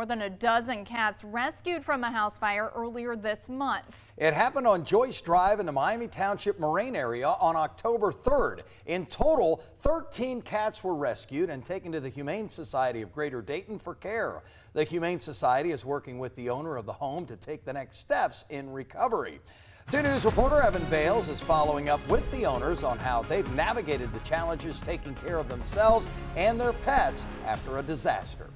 more than a dozen cats rescued from a house fire earlier this month. It happened on Joyce Drive in the Miami Township Moraine area on October 3rd. In total, 13 cats were rescued and taken to the Humane Society of Greater Dayton for care. The Humane Society is working with the owner of the home to take the next steps in recovery. 2 News reporter Evan Bales is following up with the owners on how they've navigated the challenges taking care of themselves and their pets after a disaster.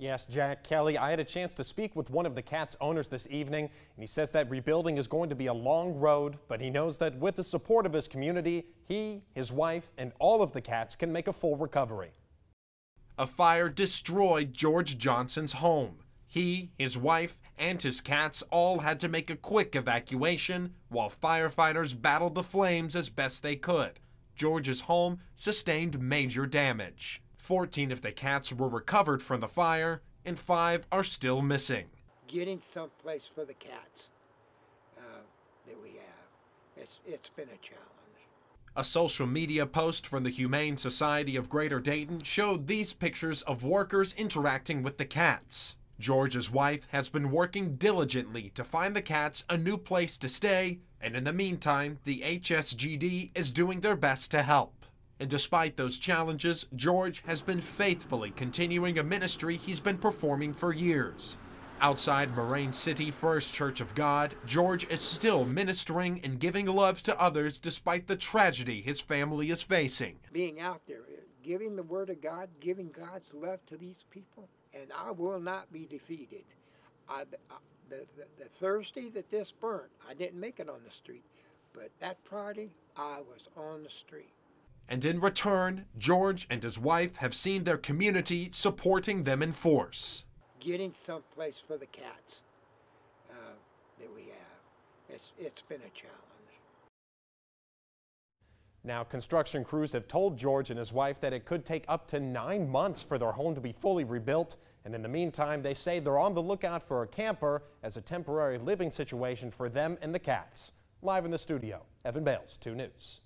Yes, Jack Kelly, I had a chance to speak with one of the cat's owners this evening, and he says that rebuilding is going to be a long road, but he knows that with the support of his community, he, his wife, and all of the cats can make a full recovery. A fire destroyed George Johnson's home. He, his wife, and his cats all had to make a quick evacuation while firefighters battled the flames as best they could. George's home sustained major damage. 14 of the cats were recovered from the fire, and five are still missing. Getting someplace for the cats uh, that we have, it's, it's been a challenge. A social media post from the Humane Society of Greater Dayton showed these pictures of workers interacting with the cats. George's wife has been working diligently to find the cats a new place to stay, and in the meantime, the HSGD is doing their best to help. And despite those challenges, George has been faithfully continuing a ministry he's been performing for years. Outside Moraine City First Church of God, George is still ministering and giving love to others despite the tragedy his family is facing. Being out there, giving the Word of God, giving God's love to these people, and I will not be defeated. I, the, uh, the, the Thursday that this burnt, I didn't make it on the street, but that Friday, I was on the street. And in return, George and his wife have seen their community supporting them in force. Getting someplace for the cats uh, that we have, it's, it's been a challenge. Now, construction crews have told George and his wife that it could take up to nine months for their home to be fully rebuilt. And in the meantime, they say they're on the lookout for a camper as a temporary living situation for them and the cats. Live in the studio, Evan Bales, 2 News.